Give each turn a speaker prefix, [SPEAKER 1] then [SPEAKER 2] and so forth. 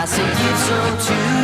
[SPEAKER 1] I say give some to